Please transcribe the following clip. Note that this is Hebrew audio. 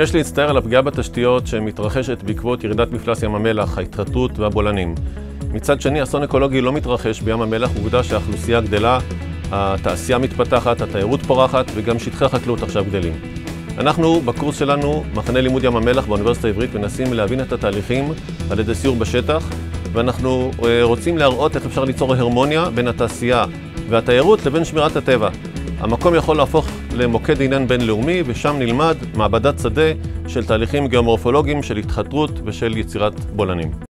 יש להצטער על הפגיעה בתשתיות שמתרחשת בעקבות ירידת מפלס ים המלח, ההתחתות והבולענים. מצד שני, אסון אקולוגי לא מתרחש בים המלח, עובדה שהאוכלוסייה גדלה, התעשייה מתפתחת, התיירות פורחת וגם שטחי החקלאות עכשיו גדלים. אנחנו בקורס שלנו, מחנה לימוד ים המלח באוניברסיטה העברית, מנסים להבין את התהליכים על ידי סיור בשטח, ואנחנו רוצים להראות איך אפשר ליצור הרמוניה בין התעשייה והתיירות לבין שמירת הטבע. המקום יכול להפוך למוקד עניין בינלאומי, ושם נלמד מעבדת שדה של תהליכים גיאומורפולוגיים של התחתרות ושל יצירת בולענים.